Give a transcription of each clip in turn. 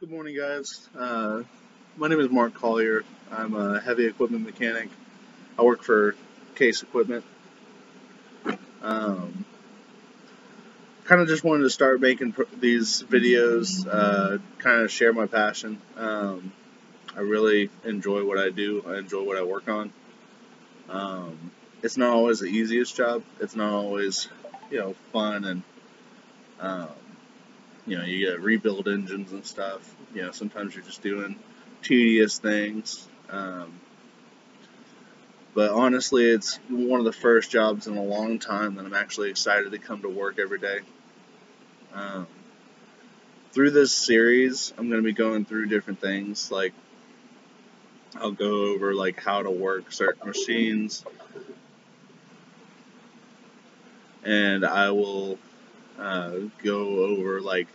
Good morning, guys. Uh, my name is Mark Collier. I'm a heavy equipment mechanic. I work for Case Equipment. Um, kind of just wanted to start making these videos, uh, kind of share my passion. Um, I really enjoy what I do. I enjoy what I work on. Um, it's not always the easiest job. It's not always, you know, fun and um, you know, you get rebuild engines and stuff. You know, sometimes you're just doing tedious things. Um, but honestly, it's one of the first jobs in a long time that I'm actually excited to come to work every day. Um, through this series, I'm going to be going through different things. Like, I'll go over like how to work certain machines, and I will uh, go over like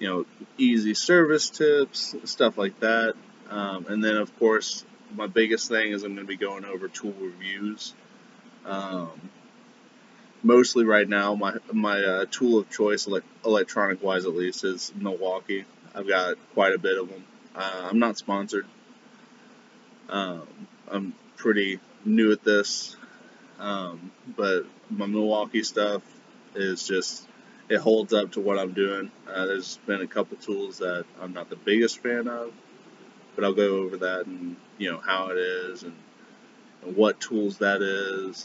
you know, easy service tips, stuff like that. Um, and then, of course, my biggest thing is I'm going to be going over tool reviews. Um, mostly right now, my my uh, tool of choice, ele- electronic wise at least, is Milwaukee. I've got quite a bit of them. Uh, I'm not sponsored. Um, I'm pretty new at this, um, but my Milwaukee stuff is just it holds up to what I'm doing. Uh, there's been a couple tools that I'm not the biggest fan of, but I'll go over that and you know how it is and, and what tools that is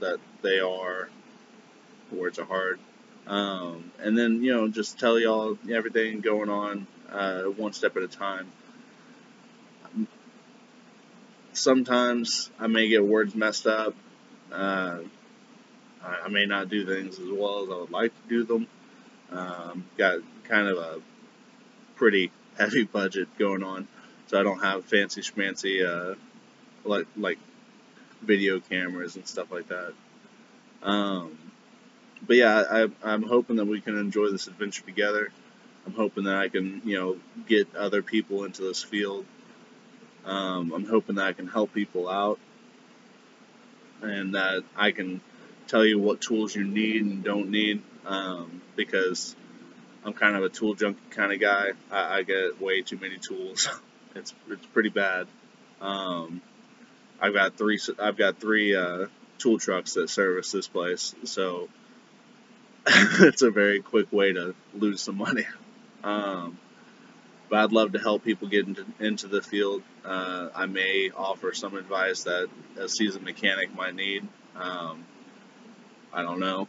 that they are. Words are hard. Um, and then you know just tell y'all everything going on uh, one step at a time. Sometimes I may get words messed up. Uh, I, may not do things as well as I would like to do them. Um, got kind of a pretty heavy budget going on, so I don't have fancy schmancy uh, like like video cameras and stuff like that. Um, but yeah, I, I'm hoping that we can enjoy this adventure together. I'm hoping that I can, you know, get other people into this field. Um, I'm hoping that I can help people out and that I can tell you what tools you need and don't need um, because I'm kind of a tool junkie kind of guy. I, I get way too many tools. it's it's pretty bad. Um, I've got three I've got three uh, tool trucks that service this place, so it's a very quick way to lose some money. Um, but I'd love to help people get into, into the field. Uh, I may offer some advice that a seasoned mechanic might need. Um, I don't know.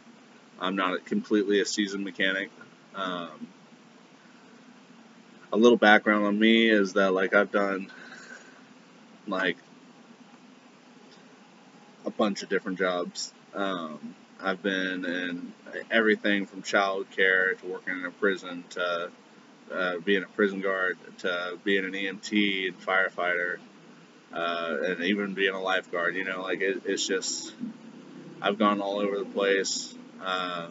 I'm not completely a seasoned mechanic. Um, a little background on me is that like I've done like a bunch of different jobs. Um, I've been in everything from child care to working in a prison to uh, being a prison guard to being an EMT and firefighter uh, and even being a lifeguard. You know, like it, it's just I've gone all over the place. Uh,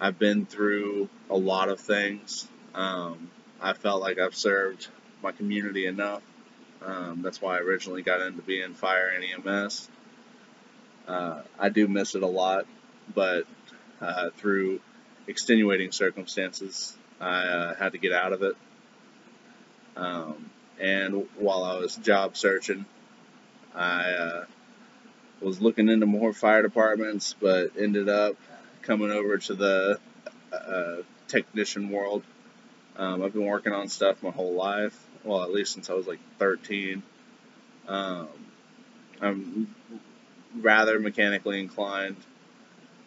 I've been through a lot of things. Um, I felt like I've served my community enough. Um, that's why I originally got into being fire and EMS. Uh, I do miss it a lot, but uh, through extenuating circumstances, I uh, had to get out of it. Um, and while I was job searching, I uh, was looking into more fire departments, but ended up coming over to the uh, technician world. Um, I've been working on stuff my whole life, well, at least since I was like 13. Um, I'm rather mechanically inclined.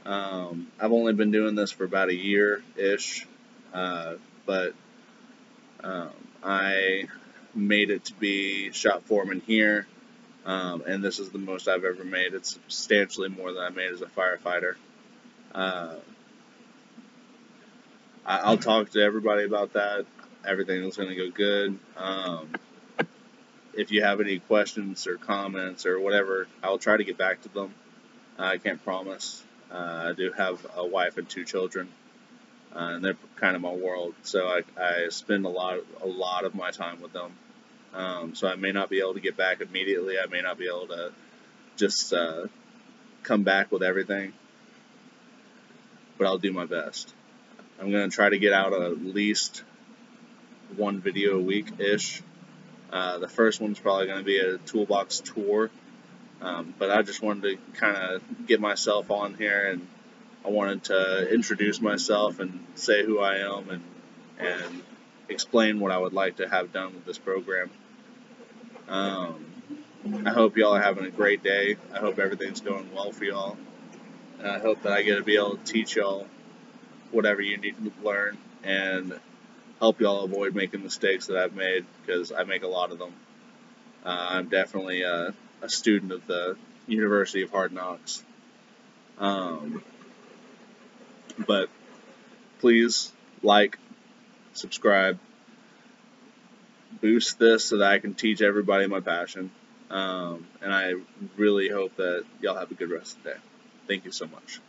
Um, I've only been doing this for about a year ish, uh, but um, I made it to be shop foreman here um, and this is the most I've ever made. It's substantially more than I made as a firefighter. Uh, I, will talk to everybody about that. Everything is going to go good. Um, if you have any questions or comments or whatever, I'll try to get back to them. I can't promise. Uh, I do have a wife and two children, uh, and they're kind of my world. So I, I spend a lot a lot of my time with them. Um, so I may not be able to get back immediately. I may not be able to just uh, come back with everything, but I'll do my best. I'm going to try to get out at least one video a week ish. Uh, the first one's probably going to be a toolbox tour, um, but I just wanted to kind of get myself on here and I wanted to introduce myself and say who I am and and explain what I would like to have done with this program. Um, I hope y'all are having a great day. I hope everything's going well for y'all. And I hope that I get to be able to teach y'all whatever you need to learn and help y'all avoid making mistakes that I've made because I make a lot of them. Uh, I'm definitely a, a, student of the University of Hard Knocks. Um, but please like, subscribe, boost this so that I can teach everybody my passion. Um, and I really hope that y'all have a good rest of the day. Thank you so much.